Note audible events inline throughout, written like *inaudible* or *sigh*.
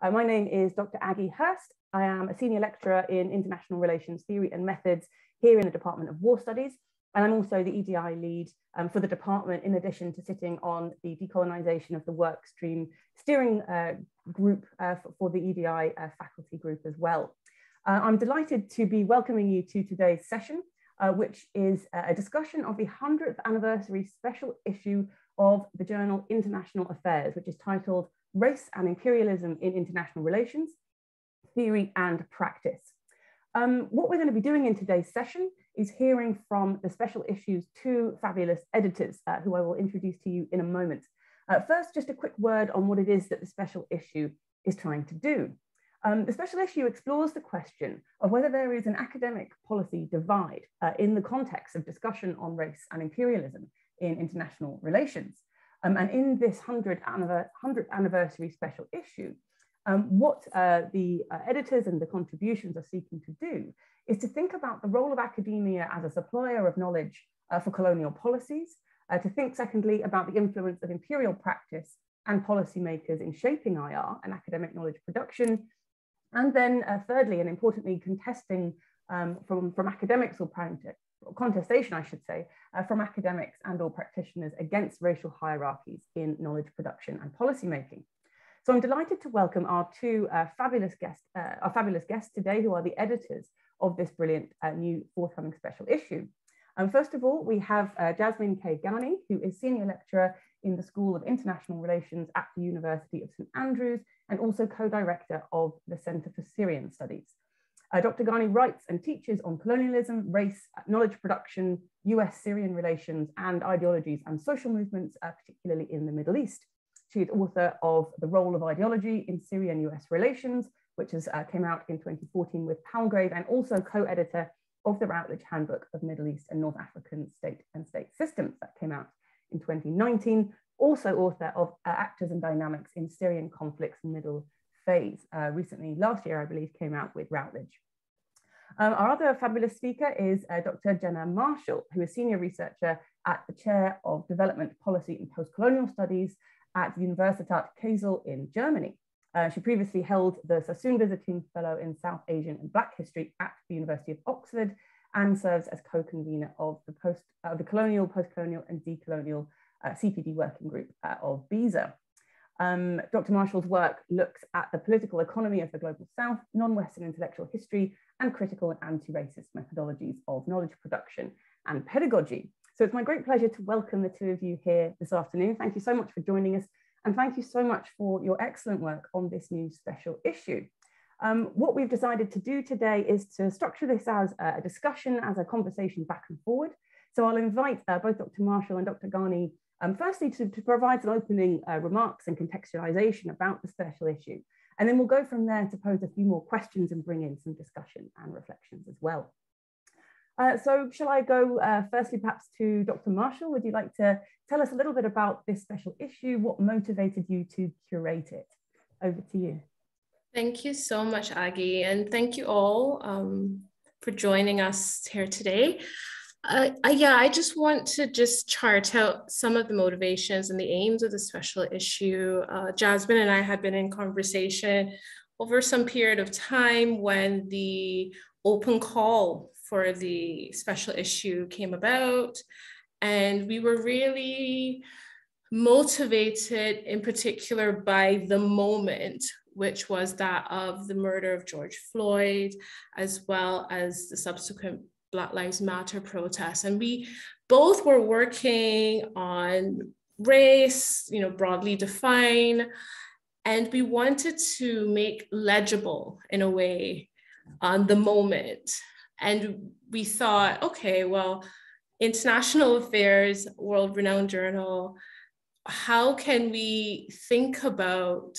Uh, my name is Dr. Aggie Hirst. I am a senior lecturer in international relations theory and methods here in the Department of War Studies. And I'm also the EDI lead um, for the department, in addition to sitting on the decolonization of the work stream steering uh, group uh, for, for, the EDI uh, faculty group as well. Uh, I'm delighted to be welcoming you to today's session, uh, which is a discussion of the 100th anniversary special issue of the journal International Affairs, which is titled Race and Imperialism in International Relations, Theory and Practice. Um, what we're going to be doing in today's session is hearing from the special issue's two fabulous editors, uh, who I will introduce to you in a moment. Uh, first, just a quick word on what it is that the special issue is trying to do. Um, the special issue explores the question of whether there is an academic policy divide uh, in the context of discussion on race and imperialism in international relations. Um, and in this 100th, 100th anniversary special issue, um, what uh, the uh, editors and the contributions are seeking to do is to think about the role of academia as a supplier of knowledge uh, for colonial policies, uh, to think secondly about the influence of imperial practice and policymakers in shaping IR and academic knowledge production, and then uh, thirdly and importantly contesting um, from, from academics or contestation, I should say, uh, from academics and or practitioners against racial hierarchies in knowledge production and policymaking. So I'm delighted to welcome our two uh, fabulous guests, uh, our fabulous guests today, who are the editors of this brilliant uh, new forthcoming special issue. Um, first of all, we have uh, Jasmine K. Gani, who is senior lecturer in the School of International Relations at the University of St Andrews and also co-director of the Center for Syrian Studies. Uh, Dr. Gani writes and teaches on colonialism, race, knowledge production, US-Syrian relations, and ideologies and social movements, uh, particularly in the Middle East. She is author of The Role of Ideology in Syrian-US Relations, which has, uh, came out in 2014 with Palgrave, and also co-editor of the Routledge Handbook of Middle East and North African State and State Systems that came out in 2019. Also author of uh, Actors and Dynamics in Syrian Conflicts Middle phase. Uh, recently, last year, I believe, came out with Routledge. Um, our other fabulous speaker is uh, Dr. Jenna Marshall, who is senior researcher at the Chair of Development Policy and Postcolonial Studies at Universitat Kassel in Germany. Uh, she previously held the Sassoon Visiting Fellow in South Asian and Black History at the University of Oxford and serves as co-convener of the, post, uh, the colonial, postcolonial and decolonial uh, CPD working group uh, of BISA. Um, Dr. Marshall's work looks at the political economy of the Global South, non-Western intellectual history, and critical and anti-racist methodologies of knowledge production and pedagogy. So it's my great pleasure to welcome the two of you here this afternoon. Thank you so much for joining us, and thank you so much for your excellent work on this new special issue. Um, what we've decided to do today is to structure this as a discussion, as a conversation back and forward. So I'll invite uh, both Dr. Marshall and Dr. Gani um, firstly, to, to, provide some opening uh, remarks and contextualization about the special issue. And then we'll go from there to pose a few more questions and bring in some discussion and reflections as well. Uh, so shall I go uh, firstly perhaps to Dr. Marshall? Would you like to tell us a little bit about this special issue? What motivated you to curate it? Over to you. Thank you so much, Aggie, and thank you all um, for joining us here today. Uh, yeah, I just want to just chart out some of the motivations and the aims of the special issue. Uh, Jasmine and I had been in conversation over some period of time when the open call for the special issue came about. And we were really motivated in particular by the moment, which was that of the murder of George Floyd, as well as the subsequent Black Lives Matter protests. And we both were working on race, you know, broadly defined. And we wanted to make legible in a way on the moment. And we thought, okay, well, international affairs, world renowned journal, how can we think about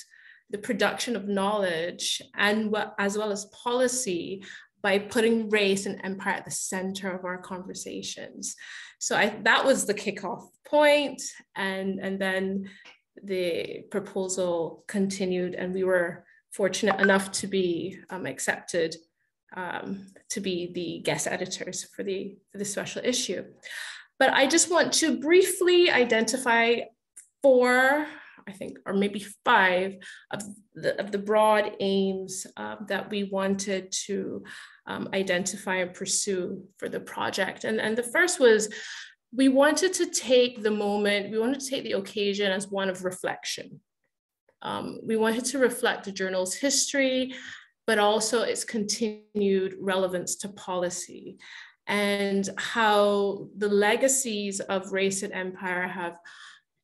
the production of knowledge and as well as policy by putting race and empire at the center of our conversations. So I, that was the kickoff point, and and then the proposal continued, and we were fortunate enough to be um, accepted um, to be the guest editors for the for the special issue. But I just want to briefly identify four I think, or maybe five of the, of the broad aims uh, that we wanted to um, identify and pursue for the project. And, and the first was we wanted to take the moment, we wanted to take the occasion as one of reflection. Um, we wanted to reflect the journal's history, but also its continued relevance to policy and how the legacies of race and empire have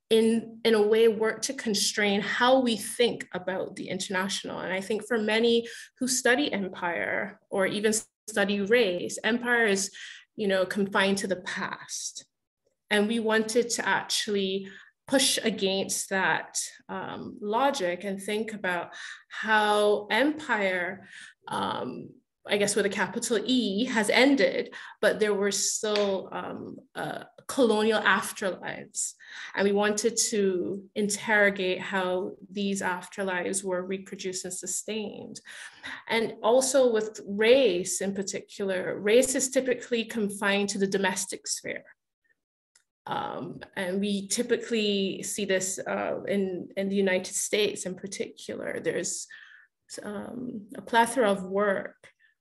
in, in a way work to constrain how we think about the international. And I think for many who study empire or even study race, empire is you know, confined to the past. And we wanted to actually push against that um, logic and think about how empire, um, I guess with a capital E, has ended, but there were still um, uh, colonial afterlives. And we wanted to interrogate how these afterlives were reproduced and sustained. And also with race in particular, race is typically confined to the domestic sphere. Um, and we typically see this uh, in, in the United States in particular. There's um, a plethora of work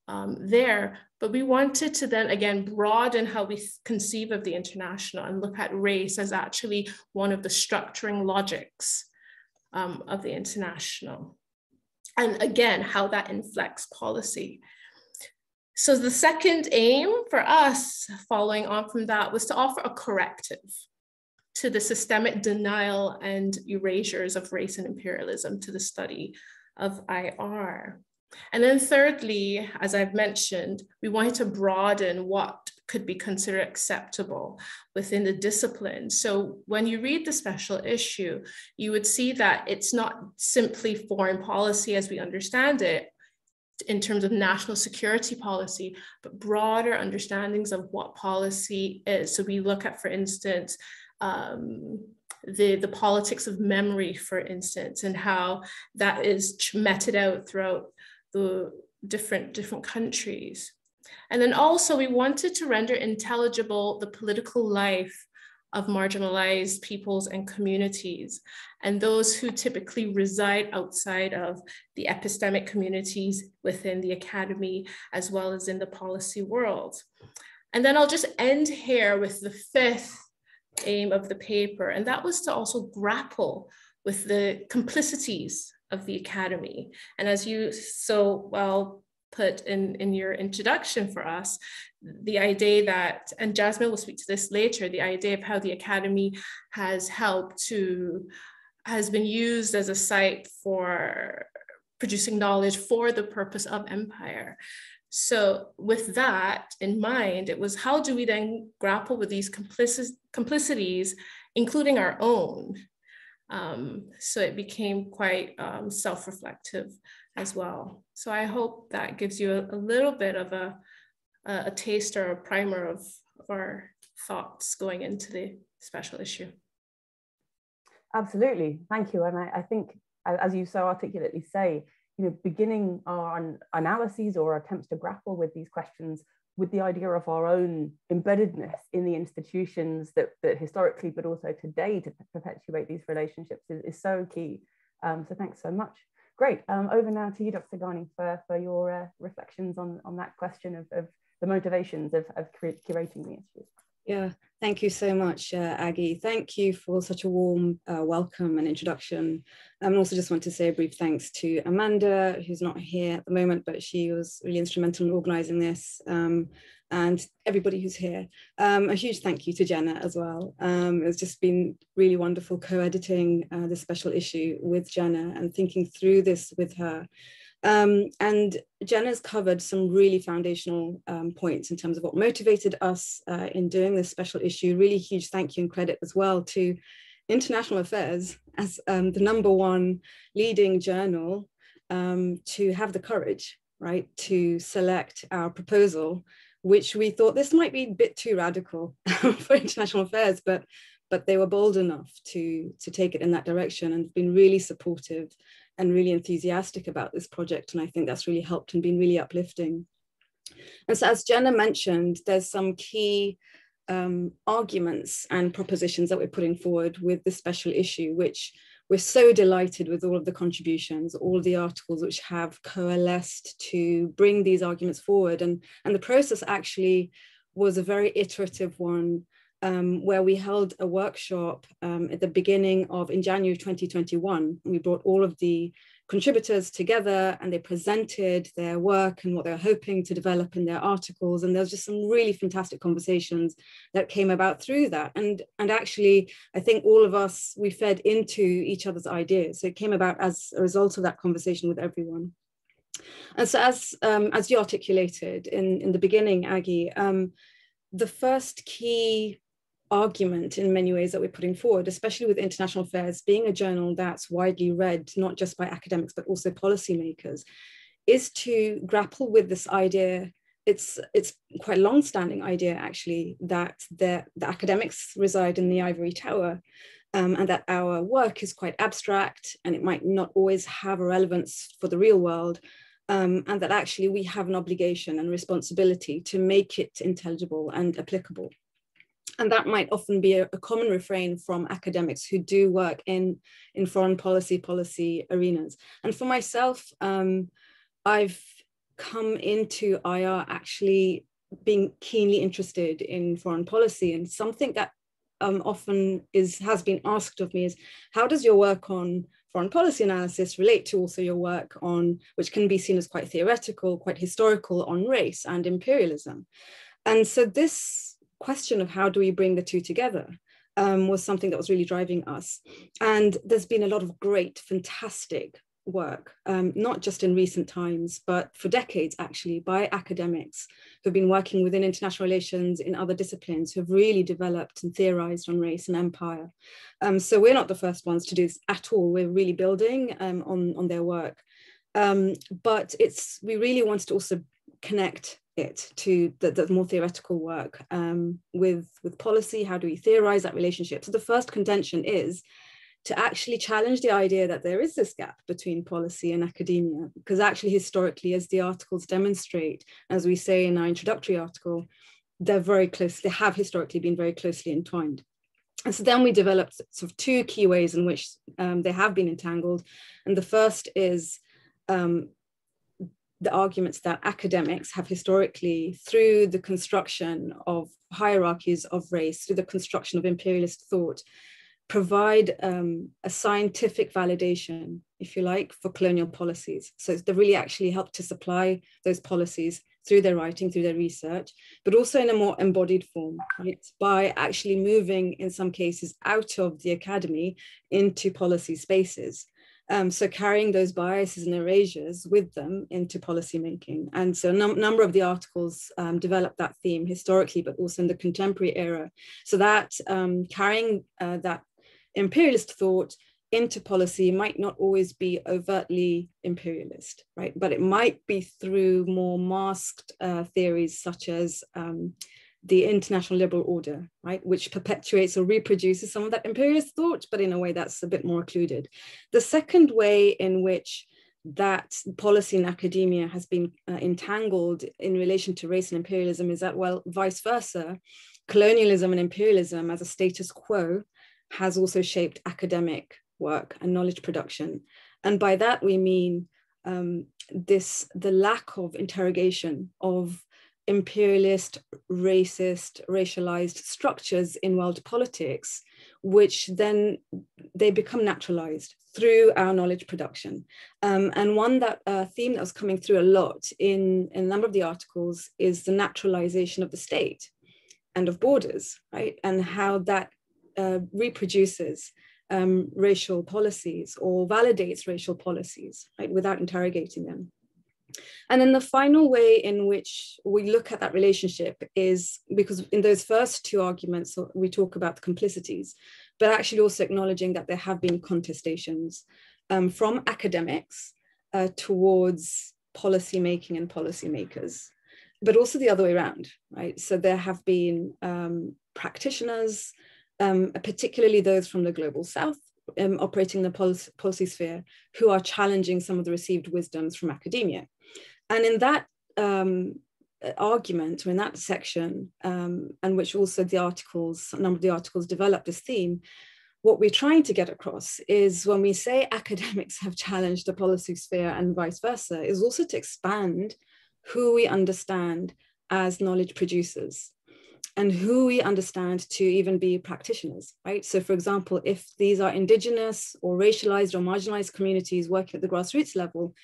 um, there, but we wanted to then again broaden how we conceive of the international and look at race as actually one of the structuring logics um, of the international. And again, how that inflects policy. So the second aim for us, following on from that, was to offer a corrective to the systemic denial and erasures of race and imperialism to the study of IR. And then thirdly, as I've mentioned, we wanted to broaden what could be considered acceptable within the discipline. So when you read the special issue, you would see that it's not simply foreign policy as we understand it, in terms of national security policy, but broader understandings of what policy is. So we look at, for instance, um, the, the politics of memory, for instance, and how that is meted out throughout the different, different countries. And then also we wanted to render intelligible the political life of marginalized peoples and communities, and those who typically reside outside of the epistemic communities within the academy, as well as in the policy world. And then I'll just end here with the fifth aim of the paper, and that was to also grapple with the complicities of the academy. And as you so well put in, in your introduction for us, the idea that, and Jasmine will speak to this later, the idea of how the Academy has helped to, has been used as a site for producing knowledge for the purpose of empire. So with that in mind, it was how do we then grapple with these complici complicities, including our own? Um, so it became quite um, self-reflective as well. So I hope that gives you a, a little bit of a, a, a taste or a primer of, of our thoughts going into the special issue. Absolutely, thank you. And I, I think, as you so articulately say, you know, beginning our analyses or attempts to grapple with these questions with the idea of our own embeddedness in the institutions that, that historically, but also today to perpetuate these relationships is, is so key. Um, so thanks so much. Great. Um, over now to you, Dr. Gani, for, for your uh, reflections on, on that question of, of the motivations of, of curating the issue. Yeah, thank you so much, uh, Aggie. Thank you for such a warm uh, welcome and introduction. Um, and also just want to say a brief thanks to Amanda, who's not here at the moment, but she was really instrumental in organising this. Um, and everybody who's here. Um, a huge thank you to Jenna as well. Um, it's just been really wonderful co-editing uh, this special issue with Jenna and thinking through this with her. Um, and Jenna's covered some really foundational um, points in terms of what motivated us uh, in doing this special issue. Really huge thank you and credit as well to International Affairs as um, the number one leading journal um, to have the courage, right, to select our proposal which we thought this might be a bit too radical *laughs* for international affairs, but but they were bold enough to to take it in that direction and been really supportive and really enthusiastic about this project. And I think that's really helped and been really uplifting. And so as Jenna mentioned, there's some key um, arguments and propositions that we're putting forward with the special issue, which we're so delighted with all of the contributions, all the articles which have coalesced to bring these arguments forward. And, and the process actually was a very iterative one um, where we held a workshop um, at the beginning of, in January 2021. We brought all of the contributors together and they presented their work and what they're hoping to develop in their articles. And there's just some really fantastic conversations that came about through that. And, and actually, I think all of us, we fed into each other's ideas. So it came about as a result of that conversation with everyone. And so as, um, as you articulated in, in the beginning, Aggie, um, the first key argument in many ways that we're putting forward, especially with international affairs being a journal that's widely read, not just by academics, but also policymakers, is to grapple with this idea. It's, it's quite long-standing idea, actually, that the, the academics reside in the ivory tower um, and that our work is quite abstract and it might not always have a relevance for the real world. Um, and that actually we have an obligation and responsibility to make it intelligible and applicable and that might often be a, a, common refrain from academics who do work in, in foreign policy policy arenas. And for myself, um, I've come into IR actually being keenly interested in foreign policy and something that um, often is has been asked of me is how does your work on foreign policy analysis relate to also your work on which can be seen as quite theoretical quite historical on race and imperialism and so this question of how do we bring the two together um, was something that was really driving us. And there's been a lot of great, fantastic work, um, not just in recent times, but for decades actually, by academics who've been working within international relations in other disciplines who have really developed and theorized on race and empire. Um, so we're not the first ones to do this at all. We're really building um, on, on their work. Um, but it's we really wanted to also connect it to the, the more theoretical work um, with, with policy. How do we theorize that relationship? So the first contention is to actually challenge the idea that there is this gap between policy and academia, because actually historically, as the articles demonstrate, as we say in our introductory article, they're very close, they have historically been very closely entwined. And so then we developed sort of two key ways in which um, they have been entangled. And the first is um, the arguments that academics have historically, through the construction of hierarchies of race, through the construction of imperialist thought, provide um, a scientific validation, if you like, for colonial policies. So they really actually help to supply those policies through their writing, through their research, but also in a more embodied form, right? By actually moving, in some cases, out of the academy into policy spaces. Um, so carrying those biases and erasures with them into policymaking. And so a num number of the articles um, develop that theme historically, but also in the contemporary era. So that um, carrying uh, that imperialist thought into policy might not always be overtly imperialist, right? But it might be through more masked uh, theories such as um, the international liberal order, right, which perpetuates or reproduces some of that imperialist thought, but in a way that's a bit more occluded. The second way in which that policy in academia has been uh, entangled in relation to race and imperialism is that, well, vice versa, colonialism and imperialism as a status quo has also shaped academic work and knowledge production. And by that we mean um, this the lack of interrogation of imperialist, racist, racialized structures in world politics, which then they become naturalized through our knowledge production. Um, and one that uh, theme that was coming through a lot in, in a number of the articles is the naturalization of the state and of borders, right? And how that uh, reproduces um, racial policies or validates racial policies, right, without interrogating them. And then the final way in which we look at that relationship is because in those first two arguments, we talk about the complicities, but actually also acknowledging that there have been contestations um, from academics uh, towards policy making and policymakers, but also the other way around, right? So there have been um, practitioners, um, particularly those from the global south, um, operating in the policy, policy, sphere who are challenging some of the received wisdoms from academia. And in that um, argument, or in that section, um, and which also the articles, a number of the articles developed this theme, what we're trying to get across is when we say *laughs* academics have challenged the policy sphere and vice versa, is also to expand who we understand as knowledge producers and who we understand to even be practitioners, right? So for example, if these are indigenous or racialized or marginalized communities working at the grassroots level,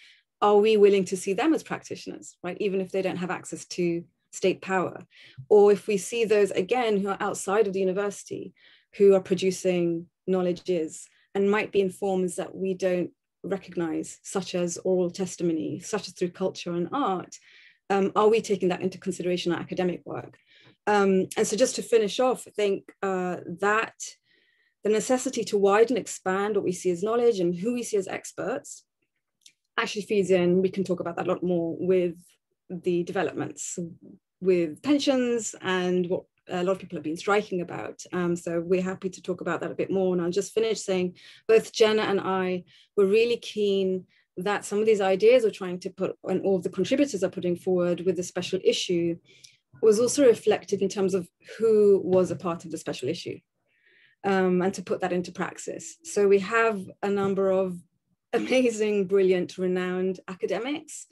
are we willing to see them as practitioners, right? Even if they don't have access to state power. Or if we see those again who are outside of the university, who are producing knowledges and might be in forms that we don't recognize, such as oral testimony, such as through culture and art, um, are we taking that into consideration in academic work? Um, and so just to finish off, I think uh, that the necessity to widen, expand what we see as knowledge and who we see as experts actually feeds in, we can talk about that a lot more with the developments with pensions and what a lot of people have been striking about. Um, so we're happy to talk about that a bit more. And I'll just finish saying both Jenna and I were really keen that some of these ideas we're trying to put and all the contributors are putting forward with the special issue was also reflected in terms of who was a part of the special issue um, and to put that into praxis. So we have a number of amazing, brilliant, renowned academics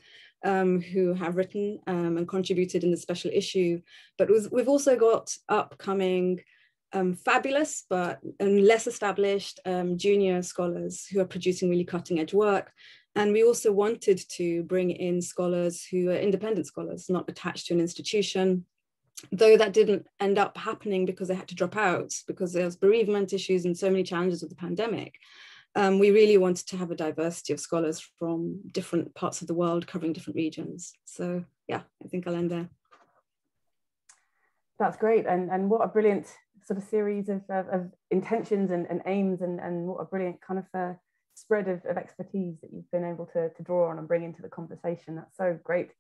um, who have written um, and contributed in the special issue. But we've also got upcoming um, fabulous but less established um, junior scholars who are producing really cutting edge work. And we also wanted to bring in scholars who are independent scholars, not attached to an institution, though that didn't end up happening because they had to drop out because there was bereavement issues and so many challenges with the pandemic um, we really wanted to have a diversity of scholars from different parts of the world covering different regions. So yeah, I think I'll end there. That's great. And, and what a brilliant sort of series of, of, of intentions and, and aims and, and what a brilliant kind of uh, spread of, of expertise that you've been able to, to draw on and bring into the conversation. That's so great.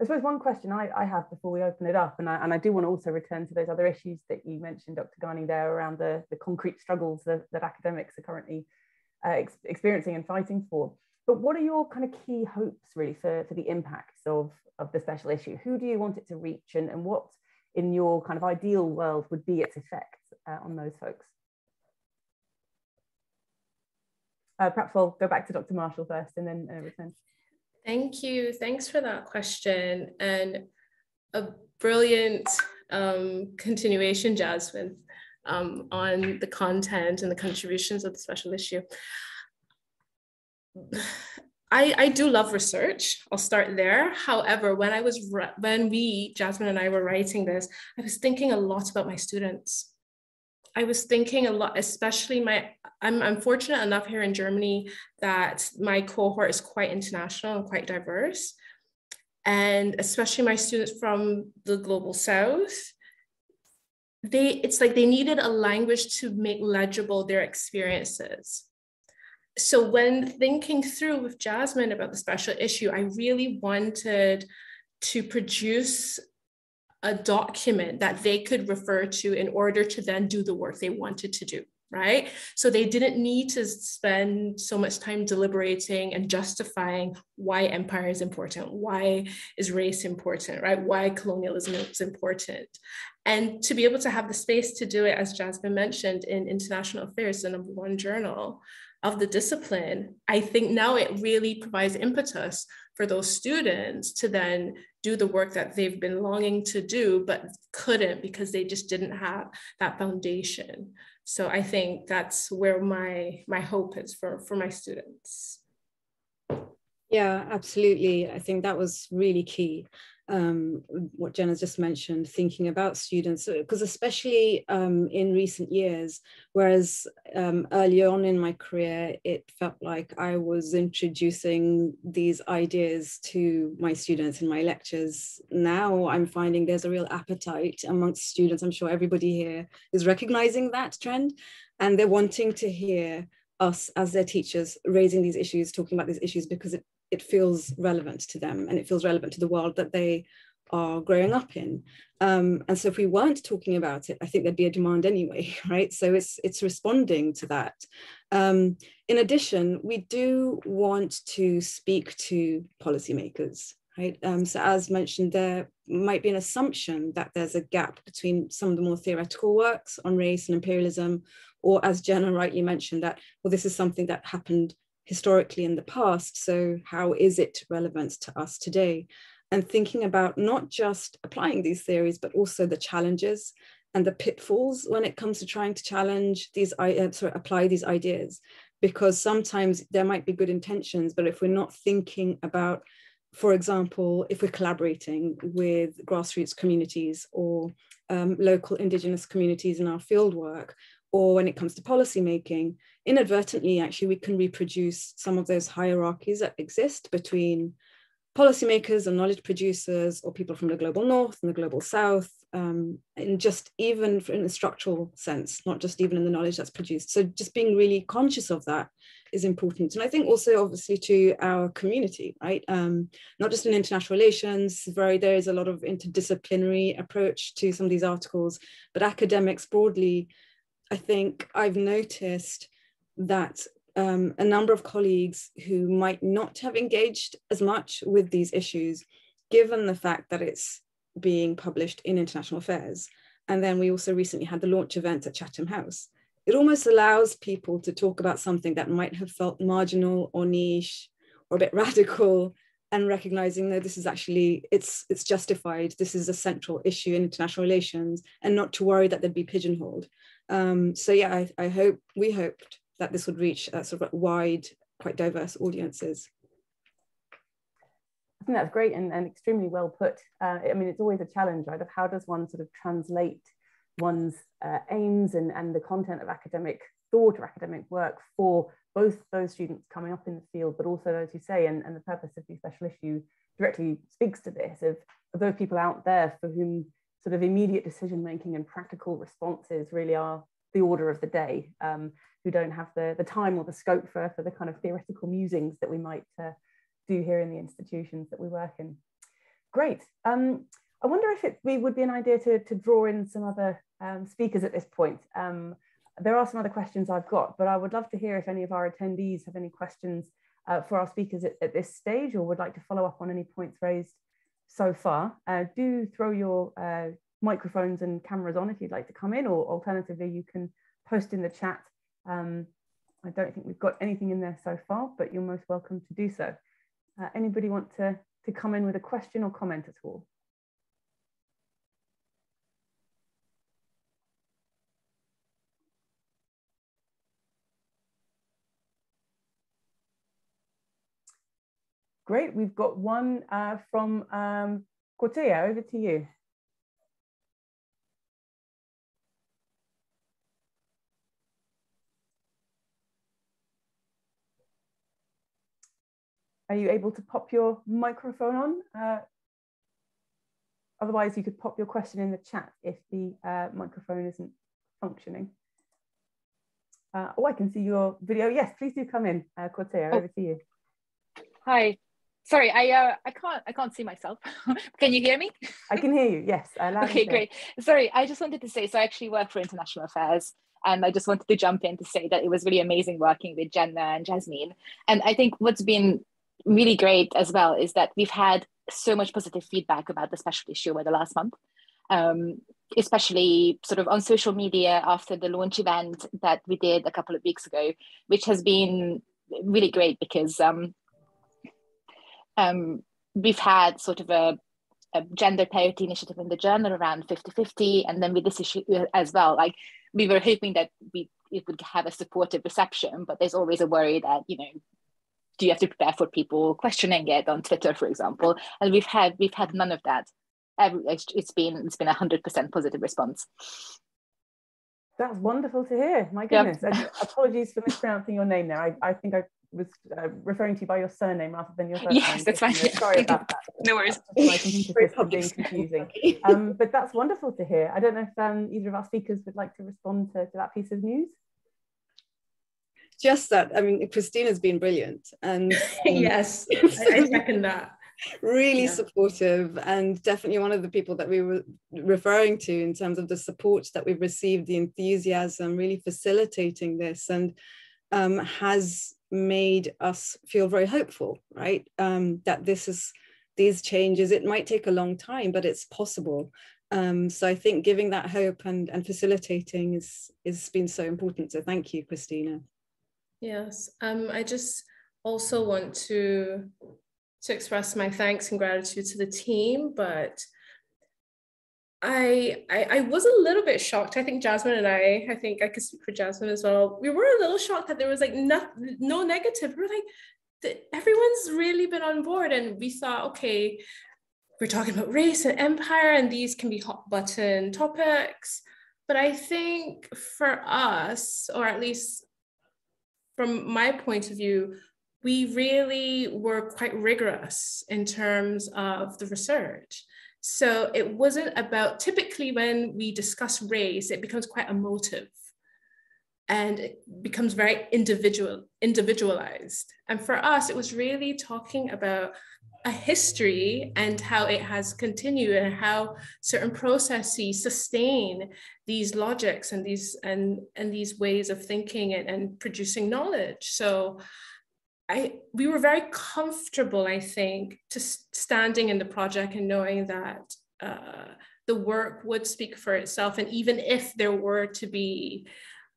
I suppose one question I, I have before we open it up, and I, and I do want to also return to those other issues that you mentioned, Dr. Gani, there around the, the concrete struggles that, that academics are currently uh, ex experiencing and fighting for. But what are your kind of key hopes really for, for the impacts of, of the special issue? Who do you want it to reach and, and what in your kind of ideal world would be its effect uh, on those folks? Uh, perhaps we'll go back to Dr. Marshall first and then uh, return. Thank you. Thanks for that question and a brilliant um, continuation, Jasmine um, on the content and the contributions of the special issue. *sighs* I, I do love research. I'll start there. However, when I was when we Jasmine and I were writing this, I was thinking a lot about my students. I was thinking a lot, especially my. I'm, I'm fortunate enough here in Germany that my cohort is quite international and quite diverse, and especially my students from the global south they it's like they needed a language to make legible their experiences. So when thinking through with jasmine about the special issue i really wanted to produce a document that they could refer to in order to then do the work they wanted to do right? So they didn't need to spend so much time deliberating and justifying why empire is important, why is race important, right? Why colonialism is important. And to be able to have the space to do it, as Jasmine mentioned, in International Affairs, the number one journal of the discipline, I think now it really provides impetus for those students to then do the work that they've been longing to do, but couldn't because they just didn't have that foundation so i think that's where my my hope is for for my students. Yeah absolutely. I think that was really key um, what Jenna's just mentioned, thinking about students, because especially um, in recent years, whereas um, early on in my career, it felt like I was introducing these ideas to my students in my lectures. Now I'm finding there's a real appetite amongst students. I'm sure everybody here is recognizing that trend, and they're wanting to hear us as their teachers raising these issues, talking about these issues because it it feels relevant to them and it feels relevant to the world that they are growing up in. Um, and so if we weren't talking about it, I think there'd be a demand anyway, *laughs* right? So it's it's responding to that. Um, in addition, we do want to speak to policymakers, right? Um, so as mentioned, there might be an assumption that there's a gap between some of the more theoretical works on race and imperialism or as Jenna rightly mentioned, that, well, this is something that happened historically in the past. So how is it relevant to us today? And thinking about not just applying these theories, but also the challenges and the pitfalls when it comes to trying to challenge these, uh, sorry, apply these ideas. Because sometimes there might be good intentions, but if we're not thinking about, for example, if we're collaborating with grassroots communities or um, local indigenous communities in our fieldwork, or when it comes to policy making, inadvertently, actually, we can reproduce some of those hierarchies that exist between policymakers and knowledge producers or people from the global north and the global south, um, and just even in a structural sense, not just even in the knowledge that's produced. So just being really conscious of that is important. And I think also obviously to our community, right? Um, not just in international relations, very there is a lot of interdisciplinary approach to some of these articles, but academics broadly I think I've noticed that um, a number of colleagues who might not have engaged as much with these issues, given the fact that it's being published in international affairs. And then we also recently had the launch event at Chatham House. It almost allows people to talk about something that might have felt marginal or niche or a bit *laughs* radical and recognizing that this is actually it's it's justified this is a central issue in international relations and not to worry that they'd be pigeonholed um, so yeah, I, I hope we hoped that this would reach a sort of wide, quite diverse audiences. I think that's great and, and extremely well put. Uh, I mean, it's always a challenge, right? Of how does one sort of translate one's uh, aims and, and the content of academic thought or academic work for both those students coming up in the field, but also those who say, and, and the purpose of the special issue directly speaks to this, of, of those people out there for whom sort of immediate decision making and practical responses really are the order of the day, um, who don't have the, the time or the scope for, for the kind of theoretical musings that we might uh, do here in the institutions that we work in. Great. Um, I wonder if it would be an idea to, to draw in some other um, speakers at this point. Um, there are some other questions I've got, but I would love to hear if any of our attendees have any questions uh, for our speakers at, at, this stage or would like to follow up on any points raised so far. Uh, do throw your uh, microphones and cameras on if you'd like to come in, or alternatively, you can post in the chat. Um, I don't think we've got anything in there so far, but you're most welcome to do so. Uh, anybody want to, to come in with a question or comment at all? Great, we've got one uh, from um, Cortea, over to you. Are you able to pop your microphone on? Uh, otherwise, you could pop your question in the chat if the uh, microphone isn't functioning. Uh, oh, I can see your video. Yes, please do come in, uh, Cortea, oh. over to you. Hi, sorry i uh i can't i can't see myself *laughs* can you hear me i can hear you yes I love you. okay great sorry i just wanted to say so i actually work for international affairs and i just wanted to jump in to say that it was really amazing working with jenna and jasmine and i think what's been really great as well is that we've had so much positive feedback about the special issue over the last month. Um, especially sort of on social media after the launch event that we did a couple of weeks ago which has been really great because um, um, we've had sort of a, a, gender parity initiative in the journal around 50-50 and then with this issue as well like we were hoping that we it would have a supportive reception but there's always a worry that you know do you have to prepare for people questioning it on twitter for example and we've had we've had none of that it's been it's been a hundred percent positive response that's wonderful to hear my goodness yep. apologies for mispronouncing your name there I, I think I was uh, referring to you by your surname rather than your first yes, name. Yes, that's fine. Sorry about that. *laughs* no worries. My computer system being confusing. Um, but that's wonderful to hear. I don't know if um, either of our speakers would like to respond to, to that piece of news. Just that, I mean, Christina's been brilliant. And *laughs* um, yes, *laughs* I, second that really yeah. supportive and definitely one of the people that we were referring to in terms of the support that we've received the enthusiasm really facilitating this and um, has made us feel very hopeful, right? Um, that this is these changes, it might take a long time, but it's possible. Um, so I think giving that hope and, and facilitating is is been so important. So thank you, Christina. Yes, um, I just also want to to express my thanks and gratitude to the team, but I, I, I was a little bit shocked. I think Jasmine and I, I think I could speak for Jasmine as well. We were a little shocked that there was like no, no negative. We are like, everyone's really been on board, and we thought, okay, we're talking about race and empire, and these can be hot button topics. But I think for us, or at least from my point of view, we really were quite rigorous in terms of the research. So it wasn't about, typically when we discuss race, it becomes quite emotive and it becomes very individual, individualized. And for us, it was really talking about a history and how it has continued and how certain processes sustain these logics and these and and these ways of thinking and, and producing knowledge so I we were very comfortable, I think, to standing in the project and knowing that uh, the work would speak for itself. And even if there were to be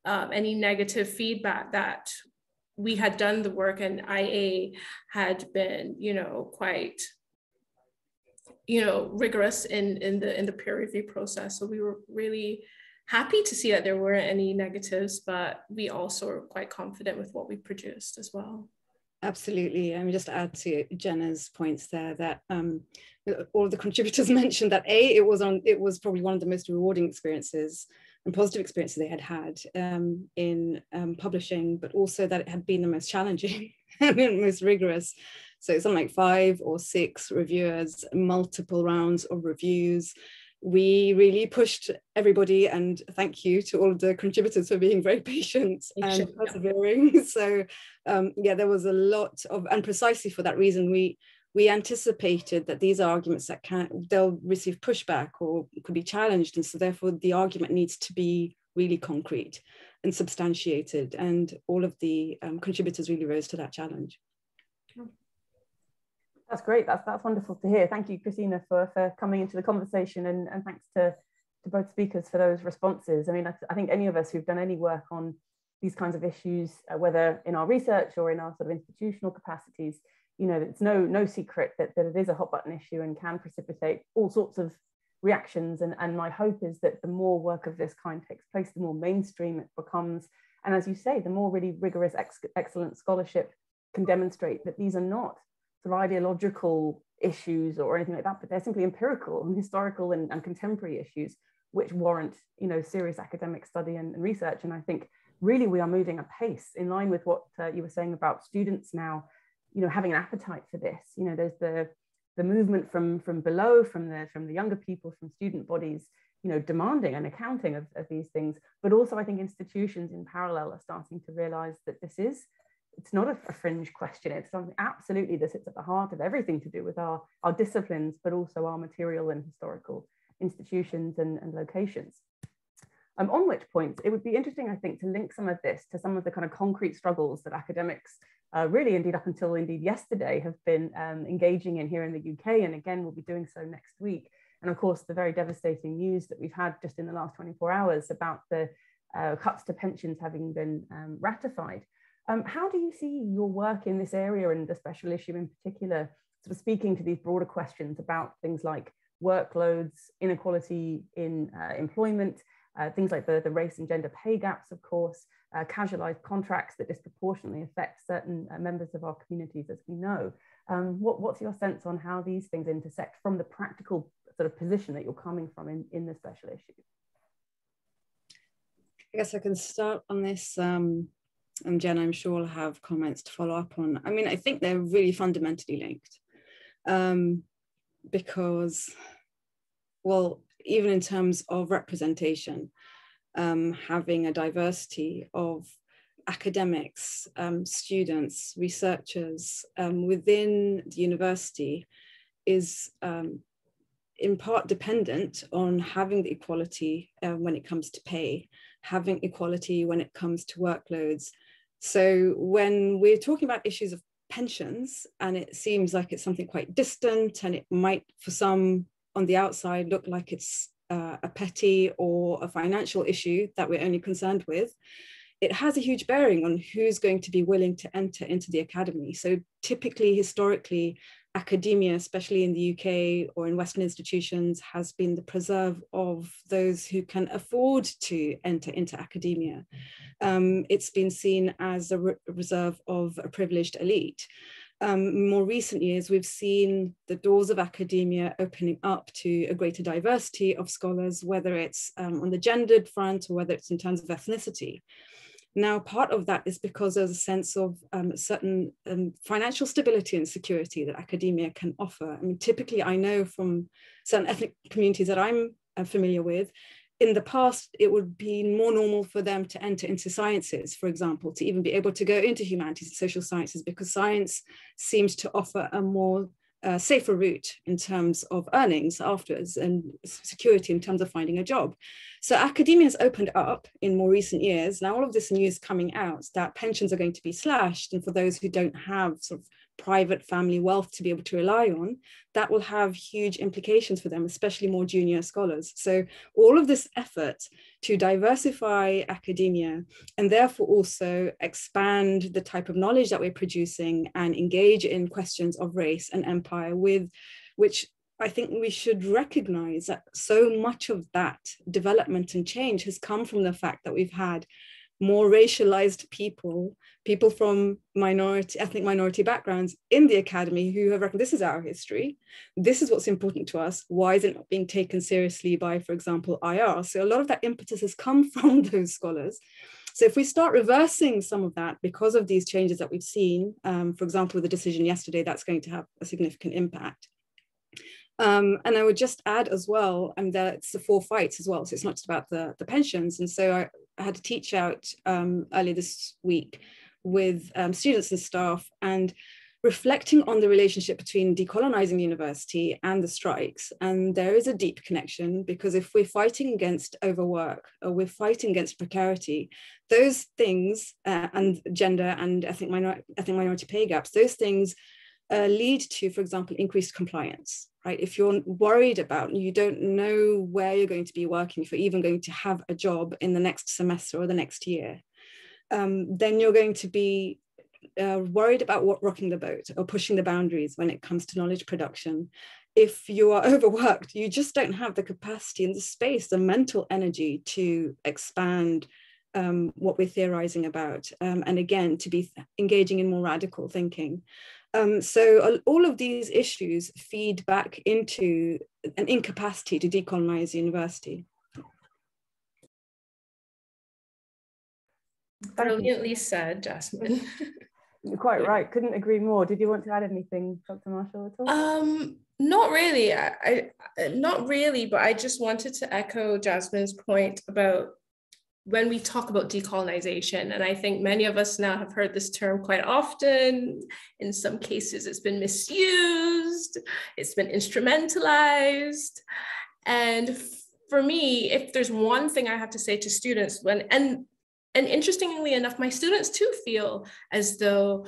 um, any negative feedback, that we had done the work and IA had been, you know, quite you know rigorous in in the in the peer review process so we were really happy to see that there weren't any negatives but we also were quite confident with what we produced as well Absolutely. I mean, just to add to Jenna's points there that um, all of the contributors *laughs* mentioned that a it was on it was probably one of the most rewarding experiences and positive experiences they had had um, in um, publishing, but also that it had been the most challenging *laughs* and most rigorous. So it's something like five or six reviewers, multiple rounds of reviews, we really pushed everybody and thank you to all of the contributors for being very *laughs* patient and persevering yeah. *laughs* so um, yeah there was a lot of and precisely for that reason we we anticipated that these arguments that can they'll receive pushback or could be challenged and so therefore the argument needs to be really concrete and substantiated and all of the um, contributors really rose to that challenge that's great. That's that's wonderful to hear. Thank you, Christina, for, for coming into the conversation and, and thanks to, to both speakers for those responses. I mean, I, I think any of us who've done any work on these kinds of issues, uh, whether in our research or in our sort of institutional capacities, you know, it's no no secret that, that it is a hot button issue and can precipitate all sorts of reactions. And, and my hope is that the more work of this kind takes place, the more mainstream it becomes. And as you say, the more really rigorous, ex excellent scholarship can demonstrate that these are not sort of ideological issues or anything like that, but they're simply empirical and historical and, and contemporary issues which warrant you know serious academic study and, and, research. And I think really we are moving a pace in line with what uh, you were saying about students now, you know, having an appetite for this. You know, there's the the movement from from below, from the from the younger people, from student bodies, you know, demanding an accounting of, of these things. But also I think institutions in parallel are starting to realize that this is it's not a, a, fringe question. It's something absolutely that sits at the heart of everything to do with our, our disciplines, but also our material and historical institutions and, and locations. Um, on which point, it would be interesting, I think, to link some of this to some of the kind of concrete struggles that academics uh, really indeed up until indeed yesterday have been um, engaging in here in the UK and again we'll be doing so next week. And of course, the very devastating news that we've had just in the last 24 hours about the uh, cuts to pensions having been um, ratified. Um, how do you see your work in this area and the special issue in particular, sort of speaking to these broader questions about things like workloads, inequality in uh, employment, uh, things like the, the race and gender pay gaps, of course, uh, casualized contracts that disproportionately affect certain uh, members of our communities, as we know. Um, what, what's your sense on how these things intersect from the practical sort of position that you're coming from in, in the special issue? I guess I can start on this. Um, and Jen, I'm sure will have comments to follow up on. I mean, I think they're really fundamentally linked um, because, well, even in terms of representation, um, having a diversity of academics, um, students, researchers um, within the university is um, in part dependent on having the equality uh, when it comes to pay, having equality when it comes to workloads, so when we're talking about issues of pensions, and it seems like it's something quite distant, and it might, for some on the outside, look like it's uh, a petty or a financial issue that we're only concerned with, it has a huge bearing on who's going to be willing to enter into the academy. So typically, historically, academia, especially in the UK or in Western institutions, has been the preserve of those who can afford to enter into academia. Um, it's been seen as a re reserve of a privileged elite. Um, more recent years, we've seen the doors of academia opening up to a greater diversity of scholars, whether it's um, on the gendered front or whether it's in terms of ethnicity. Now, part of that is because there's a sense of um, certain um, financial stability and security that academia can offer. I mean, typically, I know from certain ethnic communities that I'm uh, familiar with, in the past, it would be more normal for them to enter into sciences, for example, to even be able to go into humanities and social sciences, because science seems to offer a more uh, safer route in terms of earnings afterwards and security in terms of finding a job. So academia has opened up in more recent years. Now all of this news coming out that pensions are going to be slashed and for those who don't have sort of private family wealth to be able to rely on, that will have huge implications for them, especially more junior scholars. So all of this effort to diversify academia and therefore also expand the type of knowledge that we're producing and engage in questions of race and empire with which I think we should recognize that so much of that development and change has come from the fact that we've had more racialized people, people from minority, ethnic minority backgrounds in the academy who have reckoned this is our history. This is what's important to us. Why is it not being taken seriously by, for example, IR? So a lot of that impetus has come *laughs* from those scholars. So if we start reversing some of that because of these changes that we've seen, um, for example, with the decision yesterday, that's going to have a significant impact. Um, and I would just add as well, and that it's the four fights as well. So it's not just about the, the pensions. And so I, I had to teach out um, earlier this week with um, students and staff and reflecting on the relationship between decolonizing the university and the strikes. And there is a deep connection because if we're fighting against overwork or we're fighting against precarity, those things uh, and gender and ethnic, minor ethnic minority pay gaps, those things uh, lead to, for example, increased compliance right? If you're worried about, you don't know where you're going to be working, if you're even going to have a job in the next semester or the next year, um, then you're going to be uh, worried about what rocking the boat or pushing the boundaries when it comes to knowledge production. If you are *laughs* overworked, you just don't have the capacity and the space, the mental energy to expand um, what we're theorizing about. Um, and again, to be engaging in more radical thinking. Um, so all of these issues feed back into an incapacity to decolonize the university. Brilliantly said, Jasmine. You're quite *laughs* right. Couldn't agree more. Did you want to add anything, Dr. Marshall, at all? Um, not really. I, I not really, but I just wanted to echo Jasmine's point about when we talk about decolonization, and I think many of us now have heard this term quite often. In some cases, it's been misused, it's been instrumentalized. And for me, if there's one thing I have to say to students, when and and interestingly enough, my students too feel as though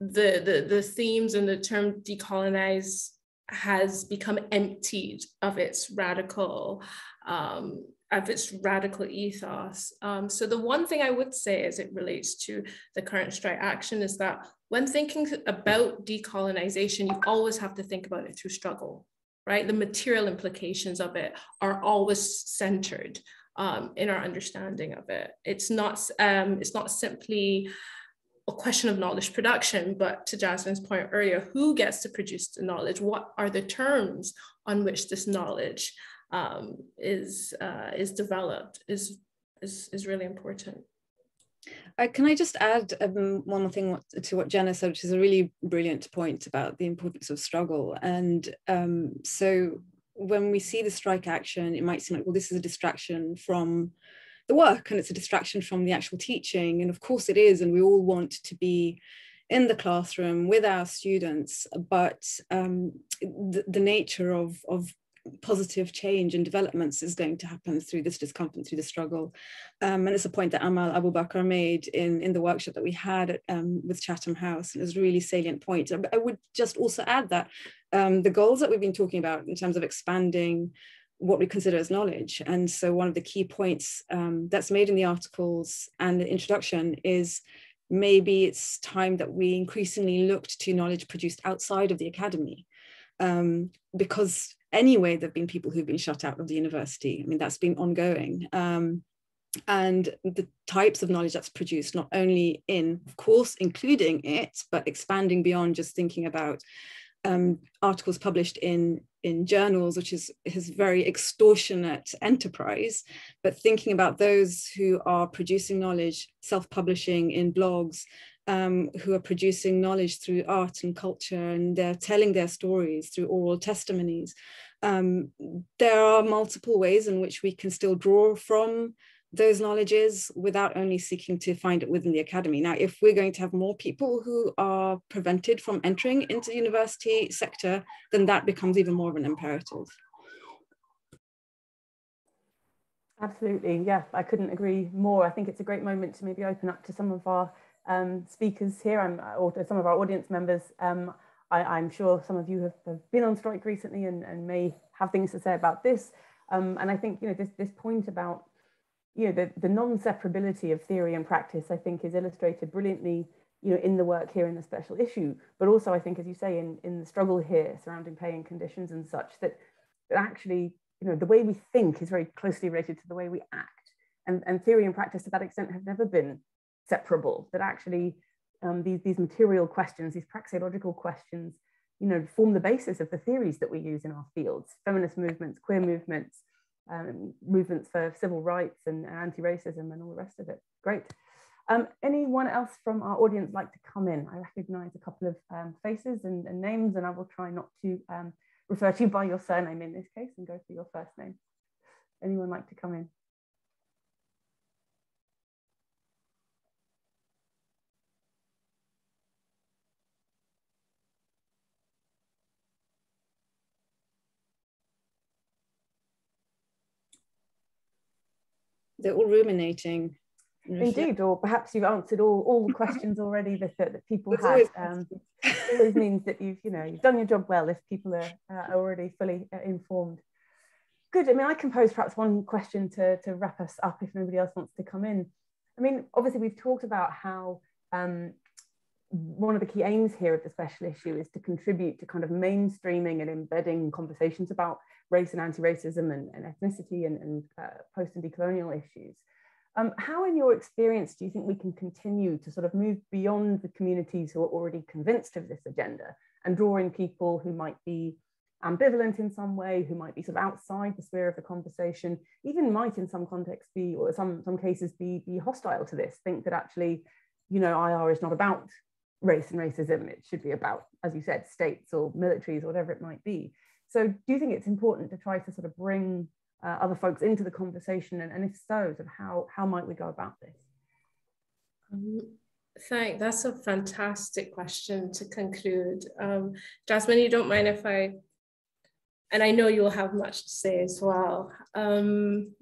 the the, the themes and the term decolonize has become emptied of its radical um, of its radical ethos. Um, so the one thing I would say as it relates to the current strike action is that when thinking about decolonization, you always have to think about it through struggle, right? The material implications of it are always centered um, in our understanding of it. It's not, um, it's not simply a question of knowledge production, but to Jasmine's point earlier, who gets to produce the knowledge? What are the terms on which this knowledge um, is uh, is developed is is is really important. Uh, can I just add um, one more thing to what Jenna said, which is a really brilliant point about the importance of struggle. And um, so when we see the strike action, it might seem like, well, this is a distraction from the work and it's a distraction from the actual teaching. And of course it is. And we all want to be in the classroom with our students, but um, the, the, nature of, of positive change and developments is going to happen through this discomfort, through the struggle. Um, and it's a point that Amal Abu Bakr made in, in the workshop that we had um, with Chatham House. It was a really salient point. I would just also add that um, the goals that we've been talking about in terms of expanding what we consider as knowledge. And so one of the key points um, that's made in the articles and the introduction is maybe it's time that we increasingly looked to knowledge produced outside of the academy. Um, because anyway, there have been people who've been shut out of the university. I mean, that's been ongoing. Um, and the types of knowledge that's produced, not only in, of course, including it, but expanding beyond just thinking about um, articles published in in journals, which is his very extortionate enterprise, but thinking about those who are producing knowledge, self-publishing in blogs, um, who are producing knowledge through art and culture, and they're telling their stories through oral testimonies. Um, there are multiple ways in which we can still draw from those knowledges without only seeking to find it within the academy. Now, if we're going to have more people who are prevented from entering into the university sector, then that becomes even more of an imperative. Absolutely, yeah, I couldn't agree more. I think it's a great moment to maybe open up to some of our um, speakers here um, or some of our audience members. Um, I, am sure some of you have, have, been on strike recently and, and may have things to say about this. Um, and I think you know this, this point about you know, the, the non-separability of theory and practice, I think, is illustrated brilliantly, you know, in the work here in the special issue, but also I think, as you say, in, in the struggle here surrounding pay and conditions and such, that, that actually, you know, the way we think is very closely related to the way we act. And, and theory and practice to that extent have never been separable, that actually um, these, these material questions, these praxeological questions, you know, form the basis of the theories that we use in our fields, feminist movements, queer movements, um, movements for civil rights and anti-racism and all the rest of it. Great. Um, anyone else from our audience like to come in? I recognize a couple of um, faces and, and, names and I will try not to um, refer to you by your surname in this case and go for your first name. Anyone like to come in? They're all ruminating. Indeed, or perhaps you've answered all, all the questions already that, that, people had. Um, always means that you've you know you've done your job well if people are uh, already fully uh, informed. Good. I mean, I can pose perhaps one question to, to wrap us up if nobody else wants to come in. I mean, obviously we've talked about how um, one of the key aims here of the special issue is to contribute to kind of mainstreaming and embedding conversations about race and anti-racism and, and ethnicity and, and uh, post and decolonial issues. Um, how, in your experience, do you think we can continue to sort of move beyond the communities who are already convinced of this agenda and draw in people who might be ambivalent in some way, who might be sort of outside the sphere of the conversation, even might in some contexts be, or some, some cases be, be hostile to this, think that actually, you know, IR is not about race and racism, it should be about, as you said, states or militaries or whatever it might be. So do you think it's important to try to sort of bring uh, other folks into the conversation? And, and if so, sort of how, how might we go about this? Um, thank, that's a fantastic question to conclude. Um, Jasmine, you don't mind if I, and I know you'll have much to say as well. Um,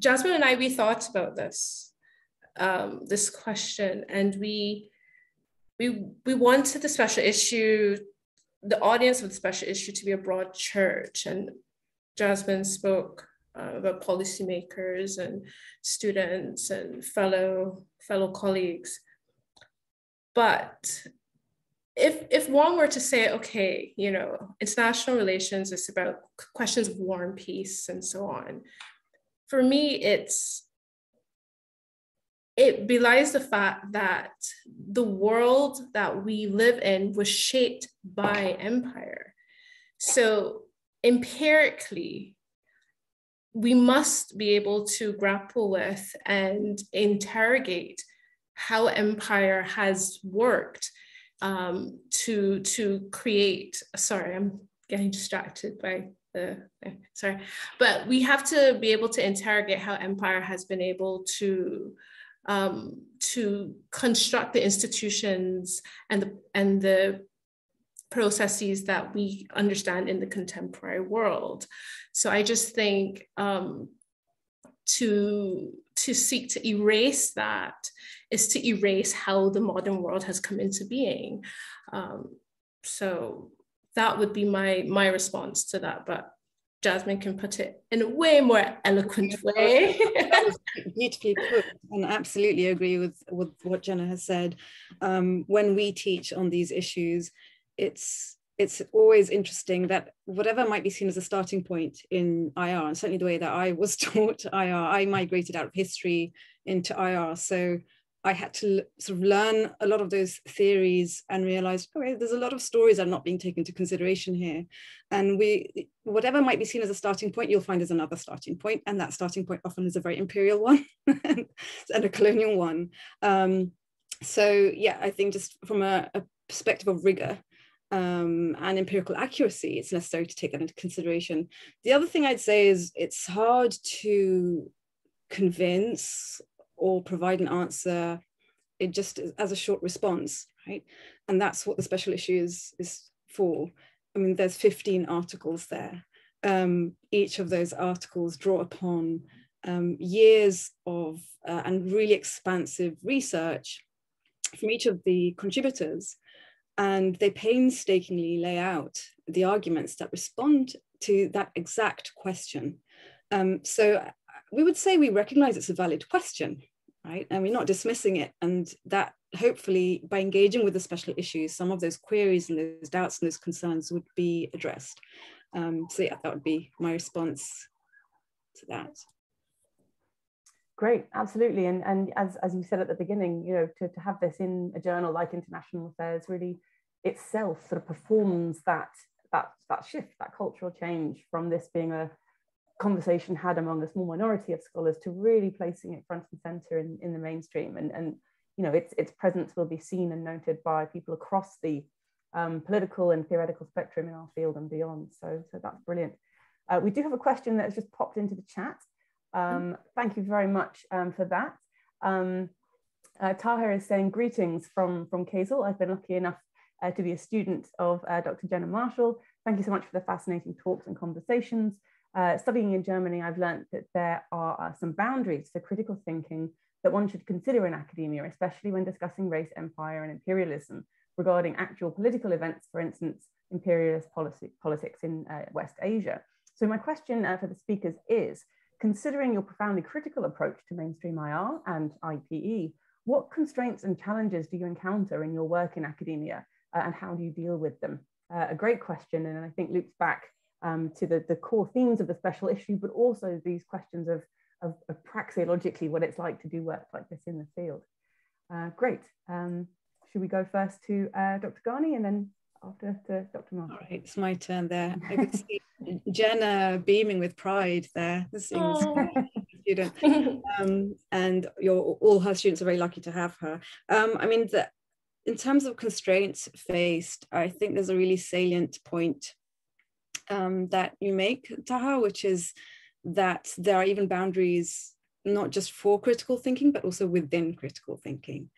Jasmine and I, we thought about this, um, this question, and we, we, we wanted the special issue the audience of the special issue to be a broad church. And Jasmine spoke uh, about policymakers and students and fellow fellow colleagues. But if if one were to say, okay, you know, international relations is about questions of war and peace and so on. For me, it's it belies the fact that the world that we live in was shaped by empire. So, empirically, we must be able to grapple with and interrogate how empire has worked um, to, to create. Sorry, I'm getting distracted by the sorry, but we have to be able to interrogate how empire has been able to um, to construct the institutions and the, and the processes that we understand in the contemporary world. So I just think um, to, to seek to erase that is to erase how the modern world has come into being. Um, so that would be my, my response to that. But Jasmine can put it in a way more eloquent way. *laughs* that was beautifully put, and absolutely agree with, with what Jenna has said. Um, when we teach on these issues, it's it's always interesting that whatever might be seen as a starting point in IR, and certainly the way that I was *laughs* taught IR, I migrated out of history into IR. So I had to sort of learn a lot of those theories and realize, okay, there's a lot of stories that are not being taken into consideration here. And we, whatever might be seen as a starting point, you'll find there's another starting point, and that starting point often is a very imperial one *laughs* and a colonial one. Um, so yeah, I think just from a, a perspective of rigor um, and empirical accuracy, it's necessary to take that into consideration. The other thing I'd say is it's hard to convince or provide an answer it just as a short response, right? And that's what the special issue is, is for. I mean, there's 15 articles there. Um, each of those articles draw upon um, years of uh, and really expansive research from each of the contributors. And they painstakingly lay out the arguments that respond to that exact question. Um, so uh, we would say we recognize it's a valid question, right? And we're not dismissing it. And that hopefully by engaging with the special issues, some of those queries and those doubts and those concerns would be addressed. Um, so yeah, that would be my response to that. Great, absolutely. And, and as, as you said at the beginning, you know, to, to have this in a journal like International Affairs really itself sort of performs that, that, that shift, that cultural change from this being a, conversation had among a small minority of scholars to really placing it front and center in, in the mainstream. And, and you know its, its presence will be seen and noted by people across the um, political and theoretical spectrum in our field and beyond. So, so that's brilliant. Uh, we do have a question that has just popped into the chat. Um, thank you very much um, for that. Um, uh, Tahir is saying greetings from from KZL I've been lucky enough uh, to be a student of uh, Dr. Jenna Marshall. Thank you so much for the fascinating talks and conversations uh, studying in Germany, I've learned that there are uh, some boundaries for critical thinking that one should consider in academia, especially when discussing race, empire, and imperialism regarding actual political events, for instance, imperialist policy, politics in uh, West Asia. So my question uh, for the speakers is, considering your profoundly critical approach to mainstream IR and IPE, what constraints and challenges do you encounter in your work in academia uh, and how do you deal with them? Uh, a great question, and I think loops back um, to the, the core themes of the special issue, but also these questions of, of, of praxeologically what it's like to do work like this in the field. Uh, great. Um, should we go first to uh, Dr. Gani and then after to Dr. Mark? All right, it's my turn there. I could see *laughs* Jenna beaming with pride there. This seems *laughs* student. Um, and your, all her students are very lucky to have her. Um, I mean, the, in terms of constraints faced, I think there's a really salient point um, that you make, Taha, which is that there are even boundaries not just for critical thinking, but also within critical thinking.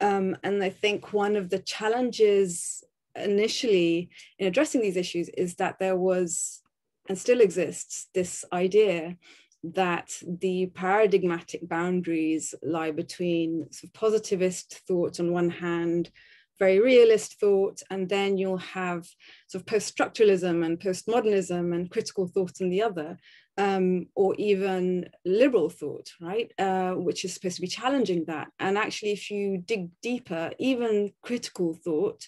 Um, and I think one of the challenges initially in addressing these issues is that there was and still exists this idea that the paradigmatic boundaries lie between sort of positivist thought on one hand very realist thought, and then you'll have sort of post-structuralism and postmodernism and critical thought on the other, um, or even liberal thought, right, uh, which is supposed to be challenging that. And actually, if you dig deeper, even critical thought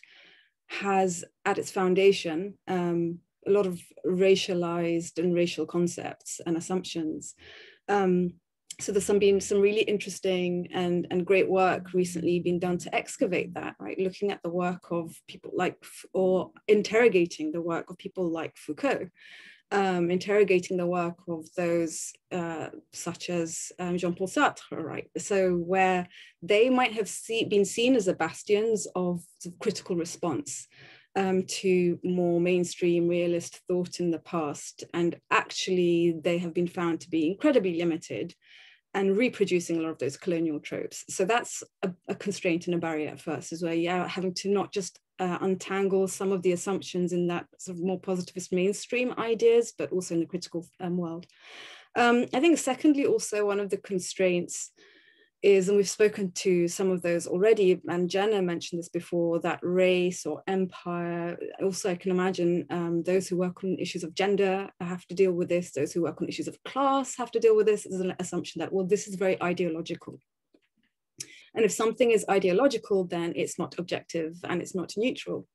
has at its foundation um, a lot of racialized and racial concepts and assumptions. Um, so there's some been some really interesting and, and great work recently being done to excavate that, right? Looking at the work of people like, or interrogating the work of people like Foucault, um, interrogating the work of those uh, such as um, Jean-Paul Sartre, right? So where they might have see, been seen as the bastions of, critical response um, to more mainstream realist thought in the past. And actually they have been found to be incredibly limited and reproducing a lot of those colonial tropes. So that's a, a constraint and a barrier at first, is where yeah, having to not just uh, untangle some of the assumptions in that sort of more positivist mainstream ideas, but also in the critical um, world. Um, I think secondly, also one of the constraints is, and we've spoken to some of those already, and Jenna mentioned this before, that race or empire, also I can imagine um, those who work on issues of gender have to deal with this, those who work on issues of class have to deal with this. There's an assumption that, well, this is very ideological. And if something is ideological, then it's not objective and it's not neutral.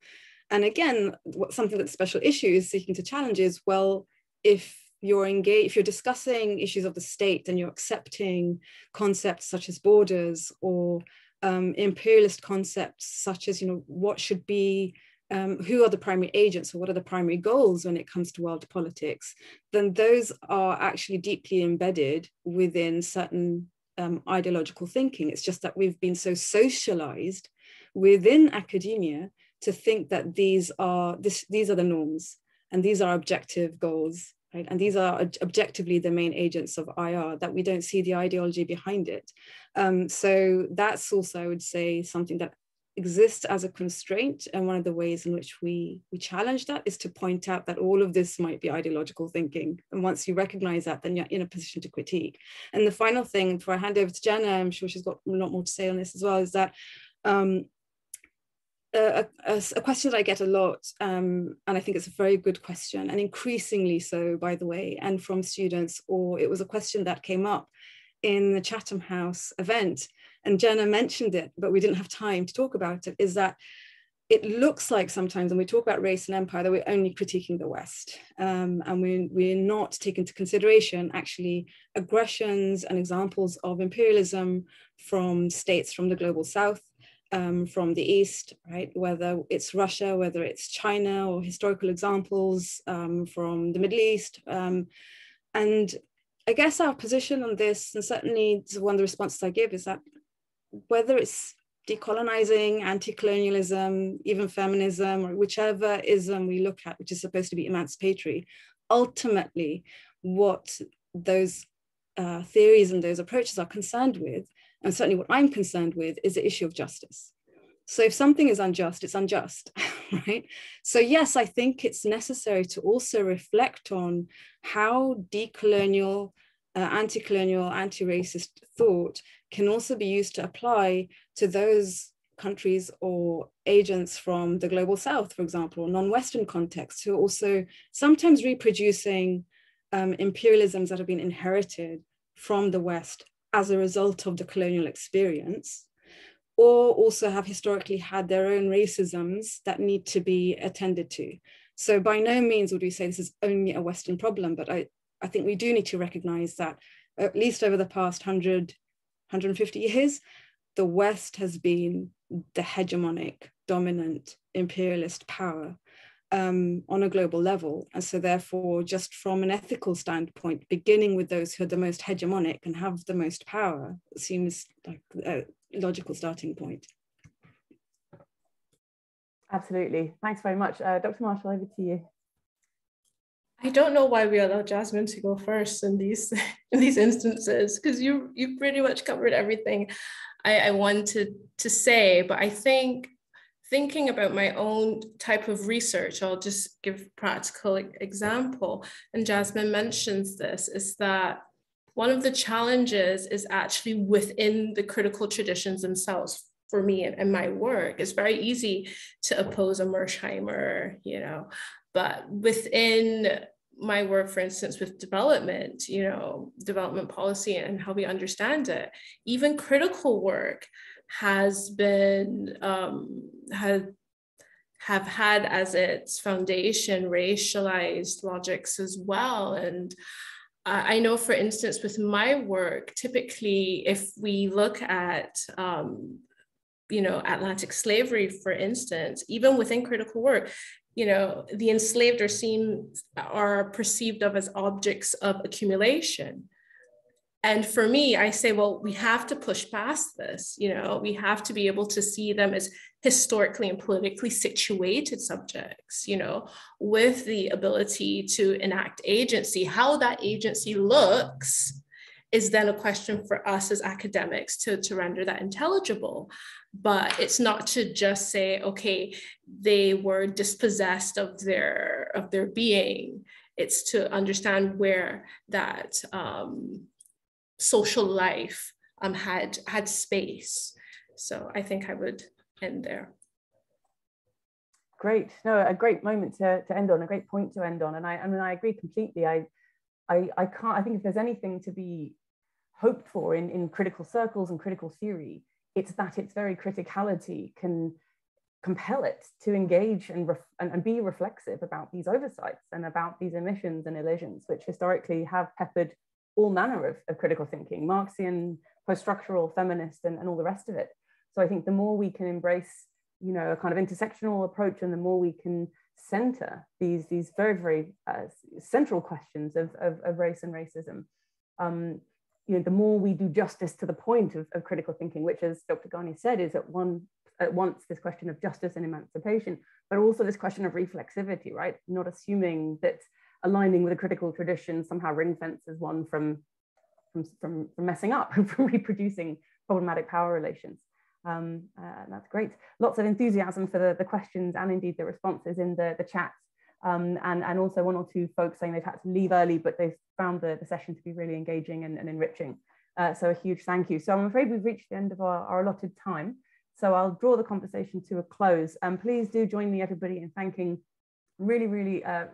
And again, what something that special issue is seeking to challenge is, well, if you're engaged, if you're discussing issues of the state and you're accepting concepts such as borders or um, imperialist concepts such as, you know, what should be, um, who are the primary agents or what are the primary goals when it comes to world politics, then those are actually deeply embedded within certain um, ideological thinking. It's just that we've been so socialized within academia to think that these are this, these are the norms and these are objective goals right? And these are objectively the main agents of IR, that we don't see the ideology behind it. Um, so that's also, I would say, something that exists as a constraint. And one of the ways in which we, we challenge that is to point out that all of this might be ideological thinking. And once you recognize that, then you're in a position to critique. And the final thing, before I hand over to Jenna, I'm sure she's got a lot more to say on this as well, is that um, a, a, a, question that I get a lot, um, and I think it's a very good question, and increasingly so, by the way, and from students, or it was a question that came up in the Chatham House event, and Jenna mentioned it, but we didn't have time to talk about it, is that it looks like sometimes when we talk about race and empire that we're only critiquing the West, um, and we, we're not taking into consideration actually aggressions and examples of imperialism from states from the global South, um, from the East, right? Whether it's Russia, whether it's China, or historical examples um, from the Middle East. Um, and I guess our position on this, and certainly one of the responses I give, is that whether it's decolonizing, anti-colonialism, even feminism, or whichever ism we look at, which is supposed to be emancipatory, ultimately what those uh, theories and those approaches are concerned with and certainly what I'm concerned with is the issue of justice. So if something is unjust, it's unjust, *laughs* right? So yes, I think it's necessary to also reflect on how decolonial, uh, anti-colonial, anti-racist thought can also be used to apply to those countries or agents from the global south, for example, or non-Western contexts who are also sometimes reproducing um, imperialisms that have been inherited from the West as a result of the colonial experience, or also have historically had their own racisms that need to be attended to. So by no means would we say this is only a Western problem, but I, I think we do need to recognize that at least over the past 100, 150 years, the West has been the hegemonic, dominant imperialist power um, on a global level. And so therefore, just from an ethical standpoint, beginning with those who are the most hegemonic and have the most power seems like a logical starting point. Absolutely. Thanks very much. Uh, Dr. Marshall, over to you. I don't know why we allow Jasmine to go first in these *laughs* in these instances because you you pretty much covered everything I, I wanted to say, but I think thinking about my own type of research, I'll just give practical example. And Jasmine mentions this, is that one of the challenges is actually within the critical traditions themselves for me and, and my work. It's very easy to oppose a Mearsheimer, you know, but within my work, for instance, with development, you know, development policy and how we understand it, even critical work has been um, had have had as its foundation racialized logics as well. And I know, for instance, with my work, typically, if we look at, um, you know, Atlantic slavery, for instance, even within critical work, you know, the enslaved are seen are perceived of as objects of accumulation and for me i say well we have to push past this you know we have to be able to see them as historically and politically situated subjects you know with the ability to enact agency. How that agency looks is then a question for us as academics to, to render that intelligible. But it's not to just say okay they were dispossessed of their of their being. It's to understand where that um, social life um, had had space. So I think I would end there. Great, no, a great moment to, to end on, a great point to end on. And I, I mean, I agree completely. I, I, I can't, I think if there's anything to be hoped for in, in critical circles and critical theory, it's that its very criticality can compel it to engage and, ref, and, and, be reflexive about these oversights and about these omissions and elisions, which historically have peppered all manner of, of critical thinking, Marxian, post-structural, feminist, and, and all the rest of it. So I think the more we can embrace, you know, a kind of intersectional approach and the more we can center these, these very, very uh, central questions of, of, of, race and racism, um, you know, the more we do justice to the point of, of critical thinking, which as Dr. Gani said, is at one at once this question of justice and emancipation, but also this question of reflexivity, right? Not assuming that aligning with a critical tradition somehow ring fences one from, from, from, from messing up, *laughs* from reproducing problematic power relations. Um, uh, that's great. Lots of enthusiasm for the, the questions and indeed the responses in the, the chat. Um, and, and also one or two folks saying they've had to leave early, but they've found the, the session to be really engaging and, and enriching. Uh, so a huge thank you. So I'm afraid we've reached the end of our, our allotted time. So I'll draw the conversation to a close. And please do join me, everybody, in thanking really, really uh,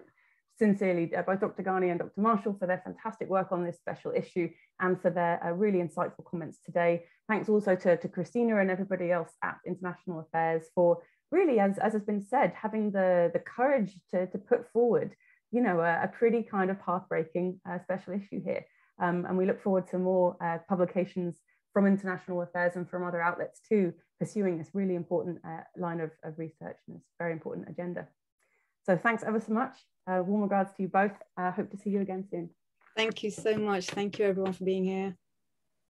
sincerely both Dr. Gani and Dr. Marshall for their fantastic work on this special issue and for their uh, really insightful comments today. Thanks also to, to Christina and everybody else at International Affairs for really, as, as has been said, having the, the courage to, to put forward, you know, a, a pretty kind of path-breaking uh, special issue here. Um, and we look forward to more uh, publications from international affairs and from other outlets too, pursuing this really important uh, line of, of research and this very important agenda. So thanks ever so much. Uh, warm regards to you both. I uh, hope to see you again soon. Thank you so much. Thank you everyone for being here.